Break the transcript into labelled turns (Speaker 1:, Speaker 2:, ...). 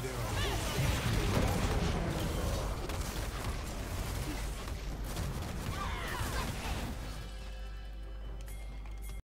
Speaker 1: There are